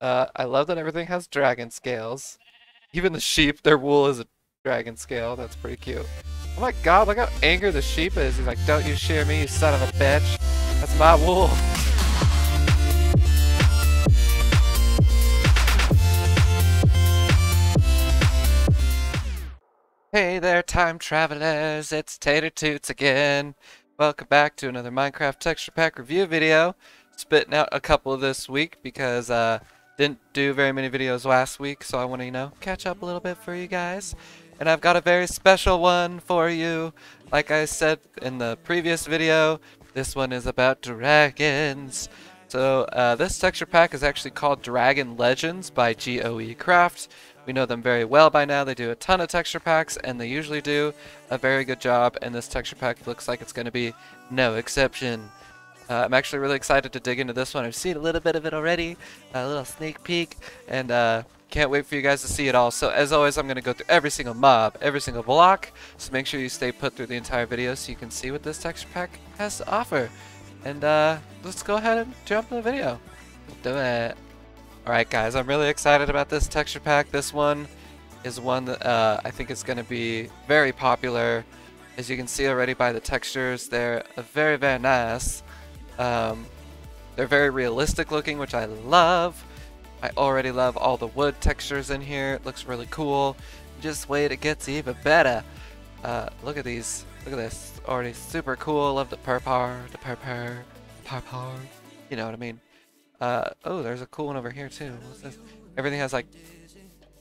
Uh, I love that everything has dragon scales. Even the sheep, their wool is a dragon scale. That's pretty cute. Oh my god, look how angry the sheep is. He's like, don't you shear me, you son of a bitch. That's my wool. Hey there, time travelers. It's Tater Toots again. Welcome back to another Minecraft texture pack review video. Spitting out a couple this week because uh didn't do very many videos last week, so I want to, you know, catch up a little bit for you guys. And I've got a very special one for you. Like I said in the previous video, this one is about dragons. So uh, this texture pack is actually called Dragon Legends by GOE Craft. We know them very well by now. They do a ton of texture packs, and they usually do a very good job, and this texture pack looks like it's going to be no exception. Uh, I'm actually really excited to dig into this one. I've seen a little bit of it already, a little sneak peek, and uh, can't wait for you guys to see it all. So as always, I'm going to go through every single mob, every single block, so make sure you stay put through the entire video so you can see what this texture pack has to offer. And uh, let's go ahead and jump in the video. do it. Alright guys, I'm really excited about this texture pack. This one is one that uh, I think is going to be very popular. As you can see already by the textures, they're very, very nice. Um, they're very realistic looking, which I love. I already love all the wood textures in here. It looks really cool. Just wait, it gets even better. Uh, look at these. Look at this. Already super cool. Love the purpur, the purpur, purpur. You know what I mean. Uh, oh, there's a cool one over here too. What's this? Everything has like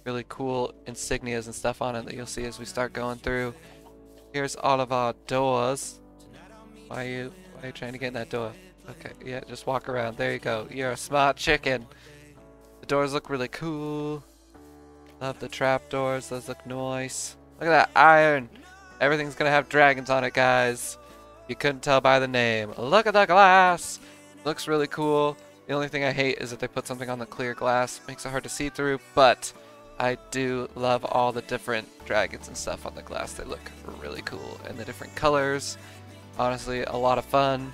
really cool insignias and stuff on it that you'll see as we start going through. Here's all of our doors. Why you, are you trying to get in that door? Okay, yeah, just walk around. There you go. You're a smart chicken. The doors look really cool. Love the trap doors. Those look nice. Look at that iron. Everything's gonna have dragons on it, guys. You couldn't tell by the name. Look at the glass. Looks really cool. The only thing I hate is that they put something on the clear glass. Makes it hard to see through, but I do love all the different dragons and stuff on the glass. They look really cool. And the different colors. Honestly, a lot of fun.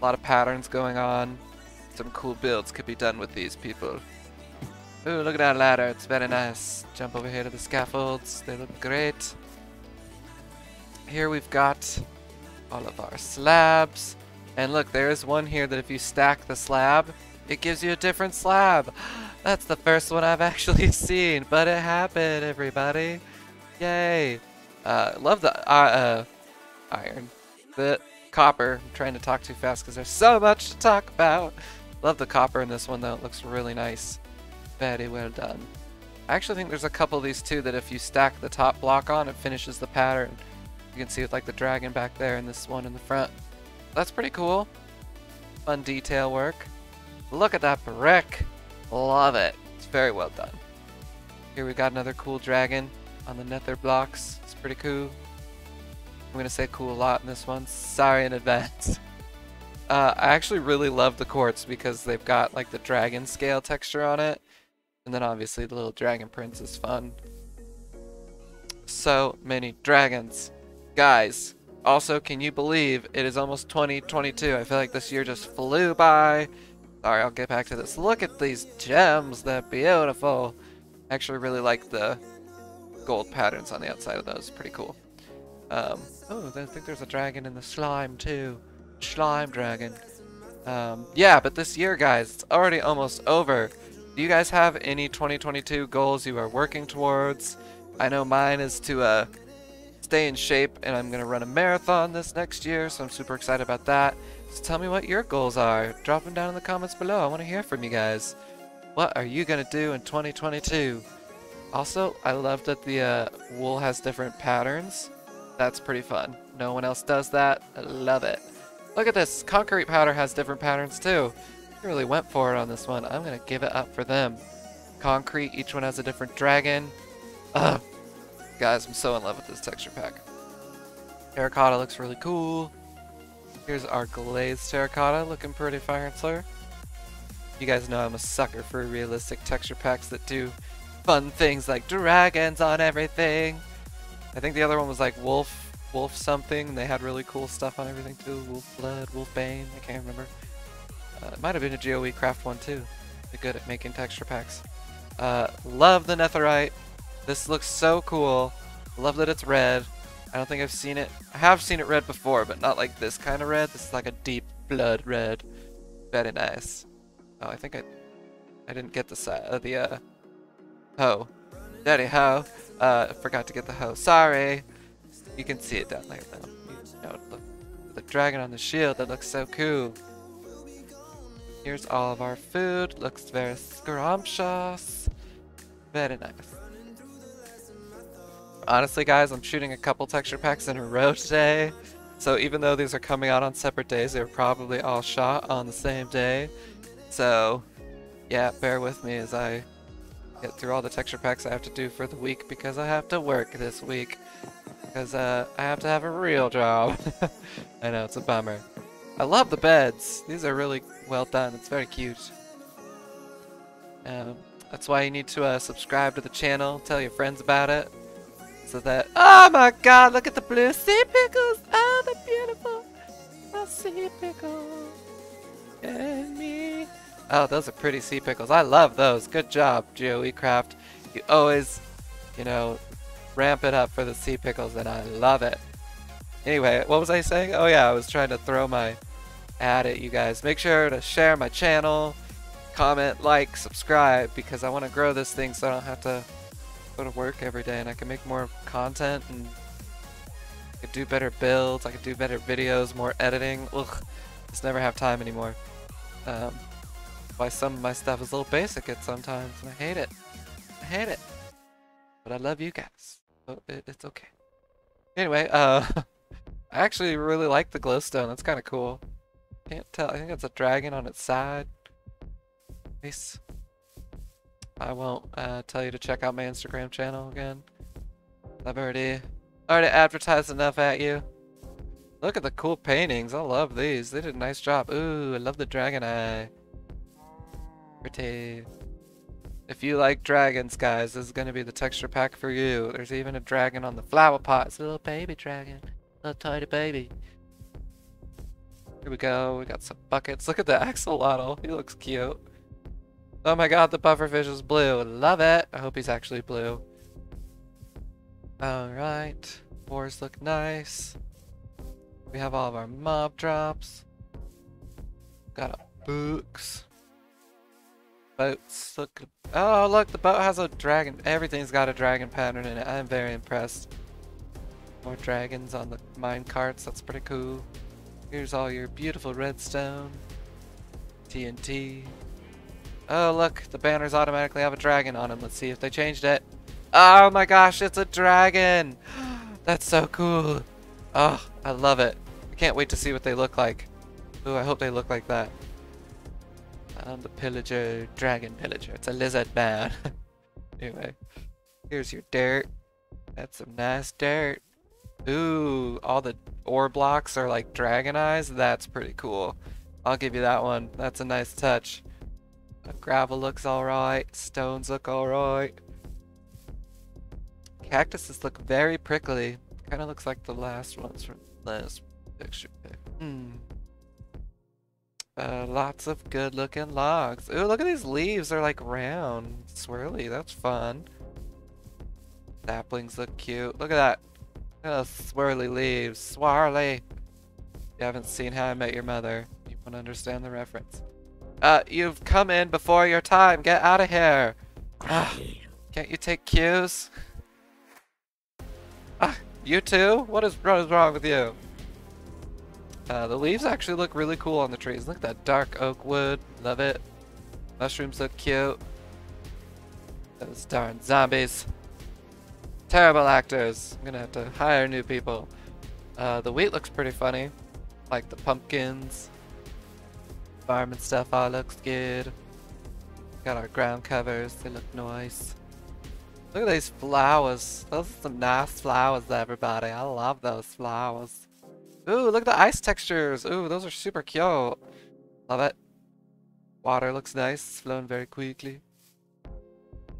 A lot of patterns going on. Some cool builds could be done with these people. Ooh, look at that ladder. It's very nice. Jump over here to the scaffolds. They look great. Here we've got all of our slabs. And look, there's one here that if you stack the slab, it gives you a different slab. That's the first one I've actually seen, but it happened, everybody. Yay. Uh, love the uh, uh, iron. The copper. I'm trying to talk too fast because there's so much to talk about. Love the copper in this one, though. It looks really nice. Very well done. I actually think there's a couple of these, too, that if you stack the top block on, it finishes the pattern. You can see with, like, the dragon back there and this one in the front. That's pretty cool. Fun detail work. Look at that brick. Love it. It's very well done. Here we got another cool dragon on the nether blocks. It's pretty cool. I'm to say cool a lot in this one. Sorry in advance. Uh, I actually really love the quartz because they've got like the dragon scale texture on it. And then obviously the little dragon prince is fun. So many dragons. Guys, also, can you believe it is almost 2022? I feel like this year just flew by. Sorry, I'll get back to this. Look at these gems. They're beautiful. I actually really like the gold patterns on the outside of those. Pretty cool. Um, oh, I think there's a dragon in the slime too. Slime dragon. Um, yeah, but this year, guys, it's already almost over. Do you guys have any 2022 goals you are working towards? I know mine is to uh, stay in shape and I'm going to run a marathon this next year, so I'm super excited about that. So tell me what your goals are. Drop them down in the comments below. I want to hear from you guys. What are you going to do in 2022? Also, I love that the uh, wool has different patterns. That's pretty fun. No one else does that. I love it. Look at this. Concrete powder has different patterns too. They really went for it on this one. I'm going to give it up for them. Concrete, each one has a different dragon. Ugh, Guys, I'm so in love with this texture pack. Terracotta looks really cool. Here's our glazed terracotta, looking pretty fire and slur. You guys know I'm a sucker for realistic texture packs that do fun things like dragons on everything. I think the other one was like wolf, wolf something. They had really cool stuff on everything too. Wolf blood, wolf bane. I can't remember. Uh, it might have been a GOE craft one too. They're good at making texture packs. Uh, love the netherite. This looks so cool. Love that it's red. I don't think I've seen it. I have seen it red before, but not like this kind of red. This is like a deep blood red. Very nice. Oh, I think I I didn't get the uh, the uh. Daddy hoe. Uh, forgot to get the hoe. Sorry. You can see it down there though. You know, look, the dragon on the shield. That looks so cool. Here's all of our food. Looks very scrumptious. Very nice. Honestly, guys, I'm shooting a couple texture packs in a row today. So even though these are coming out on separate days, they were probably all shot on the same day. So, yeah, bear with me as I get through all the texture packs I have to do for the week because I have to work this week. Because uh, I have to have a real job. I know, it's a bummer. I love the beds. These are really well done. It's very cute. Um, that's why you need to uh, subscribe to the channel, tell your friends about it. So that, oh my god, look at the blue sea pickles. Oh, they're beautiful. Sea pickles. And me. Oh, those are pretty sea pickles. I love those. Good job, GOE Craft. You always, you know, ramp it up for the sea pickles, and I love it. Anyway, what was I saying? Oh yeah, I was trying to throw my ad at you guys. Make sure to share my channel, comment, like, subscribe, because I want to grow this thing so I don't have to go to work every day and I can make more content and I do better builds, I could do better videos, more editing. Ugh, just never have time anymore. Um, why some of my stuff is a little basic at sometimes and I hate it. I hate it. But I love you guys. So it, it's okay. Anyway, uh, I actually really like the glowstone. That's kind of cool. Can't tell. I think it's a dragon on its side. Nice. I won't uh, tell you to check out my Instagram channel again. I've already already advertised enough at you. Look at the cool paintings. I love these. They did a nice job. Ooh, I love the dragon eye. If you like dragons, guys, this is going to be the texture pack for you. There's even a dragon on the flower pot. It's a little baby dragon. Little tiny baby. Here we go. We got some buckets. Look at the axolotl. He looks cute. Oh my god, the pufferfish is blue. Love it. I hope he's actually blue. Alright. Boars look nice. We have all of our mob drops. Got our books. Boats look... Oh, look, the boat has a dragon. Everything's got a dragon pattern in it. I'm very impressed. More dragons on the mine carts. That's pretty cool. Here's all your beautiful redstone. TNT. Oh, look, the banners automatically have a dragon on them. Let's see if they changed it. Oh my gosh, it's a dragon! That's so cool. Oh, I love it. I can't wait to see what they look like. Ooh, I hope they look like that. I'm the pillager, dragon pillager. It's a lizard man. anyway, here's your dirt. That's some nice dirt. Ooh, all the ore blocks are like dragon eyes. That's pretty cool. I'll give you that one. That's a nice touch. Gravel looks alright. Stones look alright. Cactuses look very prickly. Kind of looks like the last ones from the last picture. Hmm. Uh, lots of good looking logs. Ooh, look at these leaves. They're like round, swirly. That's fun. Saplings look cute. Look at that. Those swirly leaves. Swirly. you haven't seen How I Met Your Mother, you won't understand the reference. Uh, you've come in before your time. Get out of here. Ah, can't you take cues? Ah, you too? What is, what is wrong with you? Uh, the leaves actually look really cool on the trees. Look at that dark oak wood. Love it. Mushrooms look cute. Those darn zombies. Terrible actors. I'm gonna have to hire new people. Uh, the wheat looks pretty funny. Like the pumpkins farm and stuff all looks good. Got our ground covers, they look nice. Look at these flowers. Those are some nice flowers, everybody. I love those flowers. Ooh, look at the ice textures. Ooh, those are super cute. Love it. Water looks nice, It's flowing very quickly.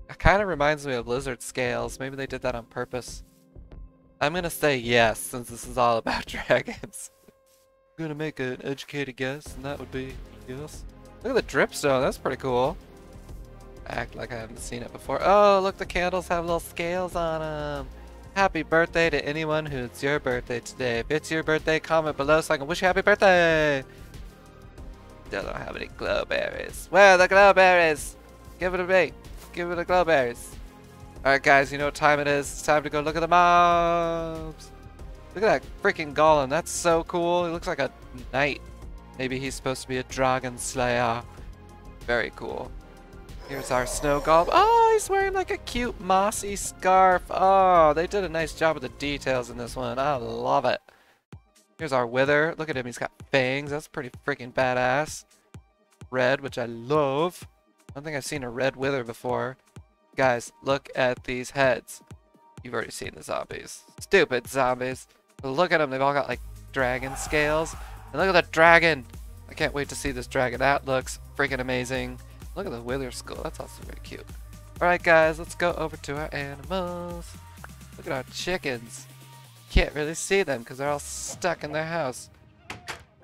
It kind of reminds me of lizard scales. Maybe they did that on purpose. I'm gonna say yes, since this is all about dragons. I'm gonna make an educated guess, and that would be Yes. Look at the dripstone, that's pretty cool. Act like I haven't seen it before. Oh, look, the candles have little scales on them. Happy birthday to anyone who's your birthday today. If it's your birthday, comment below so I can wish you happy birthday. Still don't have any glow berries. Where are the glow berries? Give it a me. Give it the glow berries. Alright guys, you know what time it is. It's time to go look at the mobs. Look at that freaking golem. That's so cool. He looks like a knight. Maybe he's supposed to be a dragon slayer. Very cool. Here's our snow golem. Oh, he's wearing like a cute mossy scarf. Oh, they did a nice job with the details in this one. I love it. Here's our wither. Look at him. He's got fangs. That's pretty freaking badass. Red, which I love. I don't think I've seen a red wither before. Guys, look at these heads. You've already seen the zombies. Stupid zombies. But look at them. They've all got like dragon scales. And look at that dragon. I can't wait to see this dragon. That looks freaking amazing. Look at the wither skull. That's also very cute. Alright guys, let's go over to our animals. Look at our chickens. Can't really see them because they're all stuck in their house.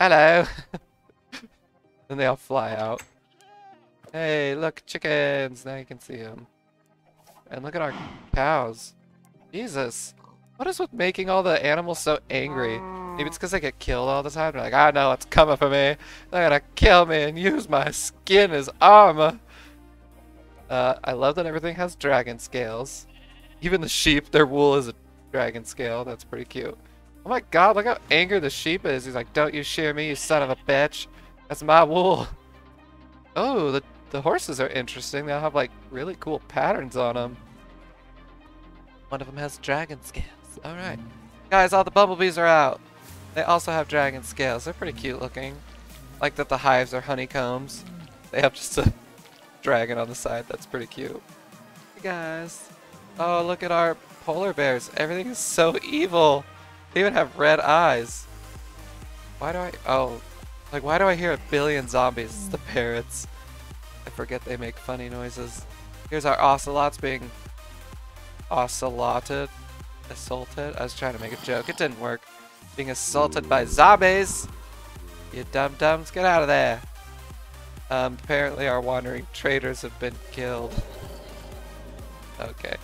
Hello. then they all fly out. Hey, look, chickens. Now you can see them. And look at our cows. Jesus. What is with making all the animals so angry? Maybe it's because they get killed all the time. They're like, I know it's coming for me. They're gonna kill me and use my skin as armor. Uh, I love that everything has dragon scales. Even the sheep, their wool is a dragon scale. That's pretty cute. Oh my god, look how angry the sheep is. He's like, don't you shear me, you son of a bitch. That's my wool. Oh, the, the horses are interesting. They have like really cool patterns on them. One of them has dragon scales. Alright. Guys, all the bumblebees are out. They also have dragon scales. They're pretty cute looking. Like that the hives are honeycombs. They have just a dragon on the side. That's pretty cute. Hey guys. Oh, look at our polar bears. Everything is so evil. They even have red eyes. Why do I... Oh. Like, why do I hear a billion zombies? It's the parrots. I forget they make funny noises. Here's our ocelots being oceloted. Assaulted. I was trying to make a joke. It didn't work being assaulted by zombies. You dumb dumbs, get out of there. Um, apparently our wandering traders have been killed. Okay.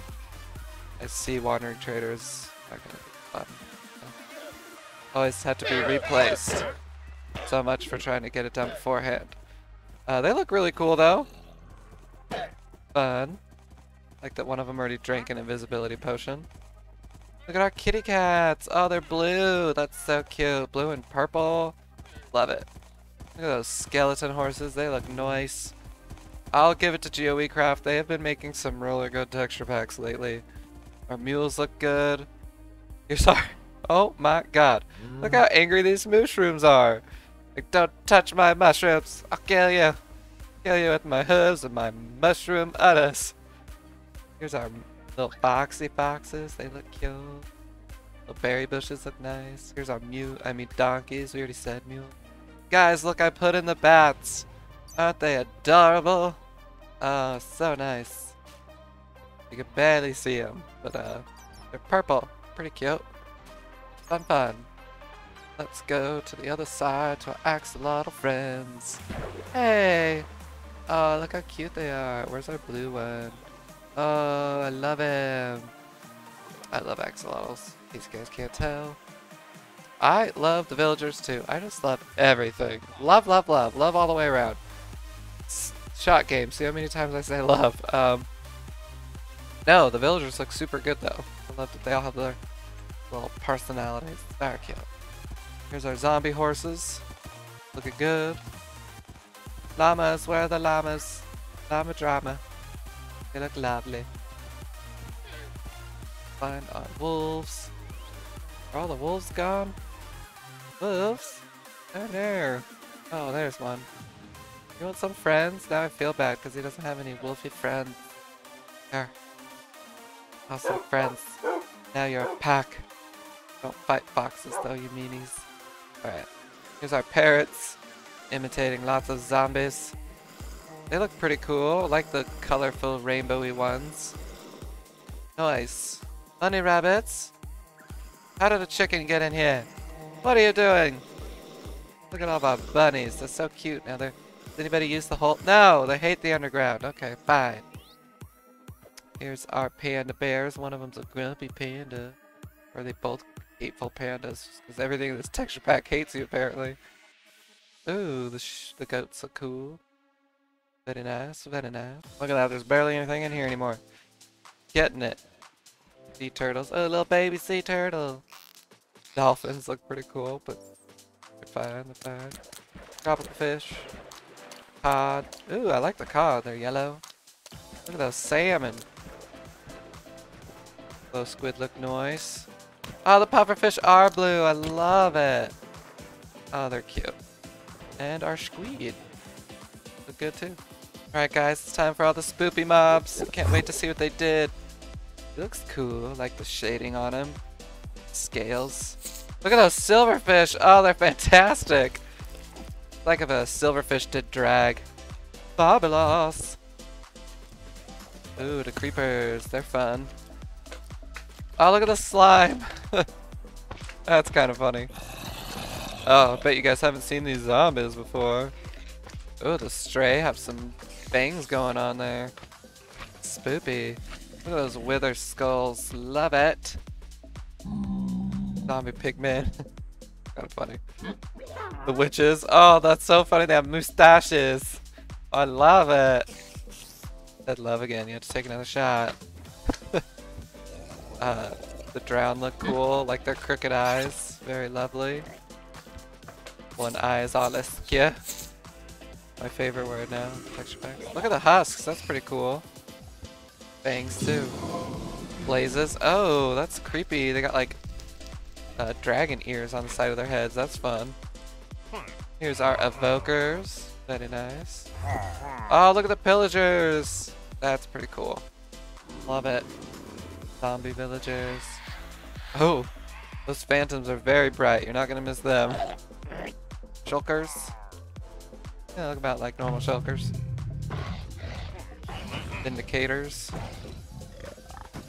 I see wandering traders are gonna be fun. Always had to be replaced. So much for trying to get it done beforehand. Uh, they look really cool though. Fun. Like that one of them already drank an invisibility potion. Look at our kitty cats. Oh, they're blue. That's so cute. Blue and purple. Love it. Look at those skeleton horses. They look nice. I'll give it to GOE Craft. They have been making some really good texture packs lately. Our mules look good. Here's our... Oh my god. Look how angry these mushrooms are. Like, don't touch my mushrooms. I'll kill you. Kill you with my hooves and my mushroom udders. Here's our Little boxy boxes, they look cute. Little berry bushes look nice. Here's our mule, I mean donkeys, we already said mule. Guys, look, I put in the bats. Aren't they adorable? Oh, so nice. You can barely see them, but uh, they're purple. Pretty cute. Fun, fun. Let's go to the other side to our axolotl friends. Hey! Oh, look how cute they are. Where's our blue one? Oh, I love him. I love axolotls. These guys can't tell. I love the villagers too. I just love everything. Love, love, love. Love all the way around. Shot game. See how many times I say love. Um, no, the villagers look super good though. I love that they all have their little personalities. Very cute. Here's our zombie horses. Looking good. Llamas, where are the llamas? Llama drama. They look lovely. Find our wolves. Are all the wolves gone? Wolves? Oh there. Oh, there's one. You want some friends? Now I feel bad because he doesn't have any wolfy friends. There. Awesome friends. Now you're a pack. Don't fight foxes though, you meanies. Alright. Here's our parrots. Imitating lots of zombies. They look pretty cool. I like the colorful rainbowy ones. Nice. Bunny rabbits? How did a chicken get in here? What are you doing? Look at all our bunnies. They're so cute. Now they're Does anybody use the hole? No, they hate the underground. Okay, fine. Here's our panda bears. One of them's a grumpy panda. Or are they both hateful pandas? Because everything in this texture pack hates you, apparently. Ooh, the, the goats are cool. Very nice, very nice. Look at that, there's barely anything in here anymore. Getting it. Sea turtles. Oh, little baby sea turtle. Dolphins look pretty cool, but they're fine, they're fine. Tropical fish. Cod. Ooh, I like the cod. They're yellow. Look at those salmon. Those squid look nice. Oh, the pufferfish are blue. I love it. Oh, they're cute. And our squid. Look good too. Alright guys, it's time for all the spoopy mobs. Can't wait to see what they did. He looks cool, like the shading on him. Scales. Look at those silverfish! Oh, they're fantastic! Like if a silverfish did drag. Fabulous! Ooh, the creepers. They're fun. Oh, look at the slime! That's kind of funny. Oh, I bet you guys haven't seen these zombies before. Oh, the stray have some bangs going on there. Spoopy. Look at those wither skulls. Love it. Zombie pigmen. kind of funny. The witches. Oh, that's so funny. They have mustaches. I love it. Said love again. You have to take another shot. uh, the drown look cool. Like their crooked eyes. Very lovely. One eye is all askew. My favorite word now. Texture. Look at the husks. That's pretty cool. Bangs too. Blazes. Oh, that's creepy. They got like uh, dragon ears on the side of their heads. That's fun. Here's our evokers. Very nice. Oh, look at the pillagers. That's pretty cool. Love it. Zombie villagers. Oh, those phantoms are very bright. You're not to miss them. Shulkers. Yeah, look about like normal shulkers. Vindicators.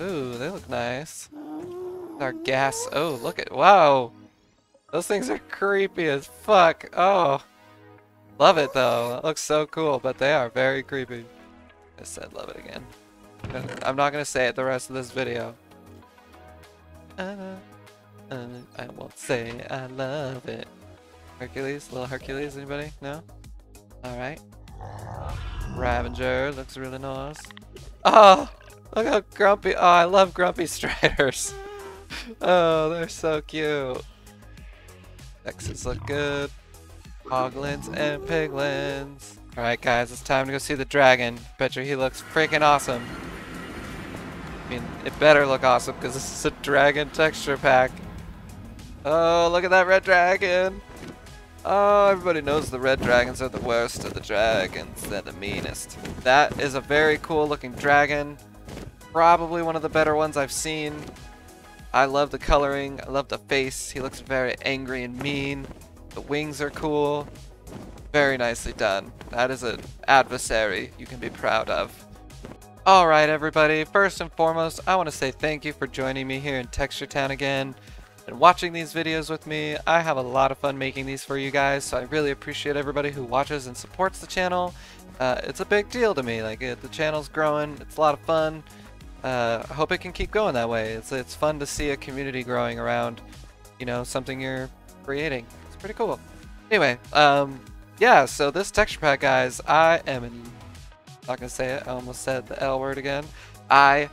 Ooh, they look nice. Our gas. Oh, look at. Wow! Those things are creepy as fuck. Oh. Love it though. It looks so cool, but they are very creepy. I said love it again. I'm not gonna say it the rest of this video. Uh, uh, I won't say I love it. Hercules? Little Hercules, anybody? No? Alright. Ravager looks really nice. Oh! Look how grumpy. Oh, I love grumpy striders. oh, they're so cute. X's look good. Hoglins and piglins. Alright guys, it's time to go see the dragon. Bet you he looks freaking awesome. I mean, it better look awesome because this is a dragon texture pack. Oh, look at that red dragon. Oh, everybody knows the red dragons are the worst of the dragons. They're the meanest. That is a very cool looking dragon. Probably one of the better ones I've seen. I love the coloring. I love the face. He looks very angry and mean. The wings are cool. Very nicely done. That is an adversary you can be proud of. Alright everybody, first and foremost, I want to say thank you for joining me here in Texture Town again and watching these videos with me. I have a lot of fun making these for you guys, so I really appreciate everybody who watches and supports the channel. Uh, it's a big deal to me, like the channel's growing, it's a lot of fun. Uh, I hope it can keep going that way. It's, it's fun to see a community growing around, you know, something you're creating. It's pretty cool. Anyway, um, yeah, so this texture pack, guys, I am in, not gonna say it, I almost said the L word again. I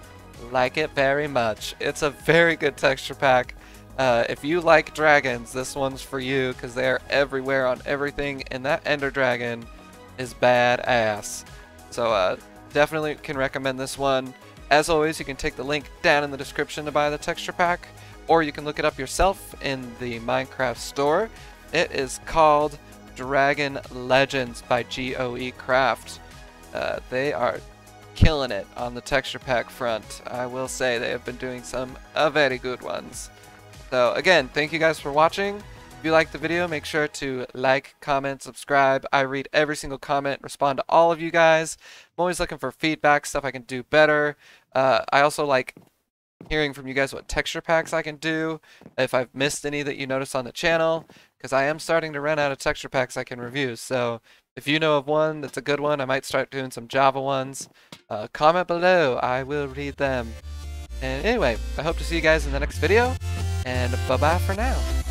like it very much. It's a very good texture pack. Uh, if you like dragons, this one's for you because they are everywhere on everything, and that Ender Dragon is badass. So uh, definitely can recommend this one. As always, you can take the link down in the description to buy the texture pack, or you can look it up yourself in the Minecraft store. It is called Dragon Legends by GOE Craft. Uh, they are killing it on the texture pack front. I will say they have been doing some uh, very good ones. So again, thank you guys for watching. If you liked the video, make sure to like, comment, subscribe. I read every single comment, respond to all of you guys. I'm always looking for feedback, stuff I can do better. Uh, I also like hearing from you guys what texture packs I can do, if I've missed any that you notice on the channel, because I am starting to run out of texture packs I can review. So If you know of one that's a good one, I might start doing some Java ones. Uh, comment below, I will read them. And anyway, I hope to see you guys in the next video, and bye-bye for now.